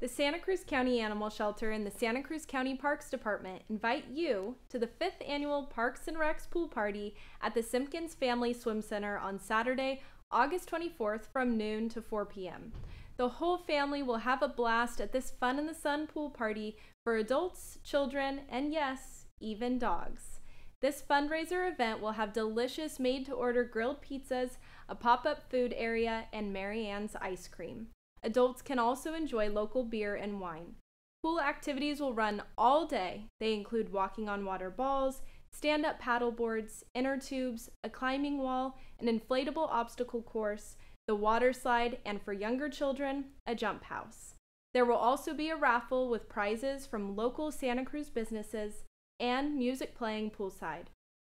The Santa Cruz County Animal Shelter and the Santa Cruz County Parks Department invite you to the fifth annual Parks and Rex pool party at the Simpkins Family Swim Center on Saturday, August 24th from noon to 4 p.m. The whole family will have a blast at this fun in the sun pool party for adults, children, and yes, even dogs. This fundraiser event will have delicious made to order grilled pizzas, a pop up food area, and Marianne's ice cream. Adults can also enjoy local beer and wine. Pool activities will run all day. They include walking on water balls, stand up paddle boards, inner tubes, a climbing wall, an inflatable obstacle course, the water slide, and for younger children, a jump house. There will also be a raffle with prizes from local Santa Cruz businesses and music playing poolside.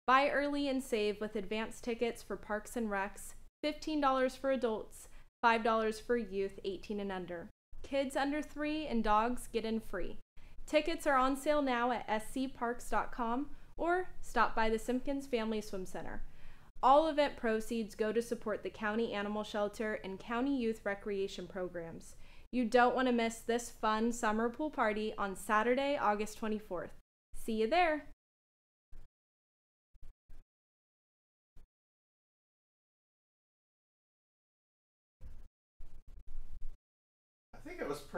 Buy early and save with advance tickets for Parks and Rex, $15 for adults, $5 for youth 18 and under. Kids under 3 and dogs get in free. Tickets are on sale now at scparks.com or stop by the Simpkins Family Swim Center. All event proceeds go to support the county animal shelter and county youth recreation programs. You don't want to miss this fun summer pool party on Saturday, August 24th. See you there! Think it was. Per-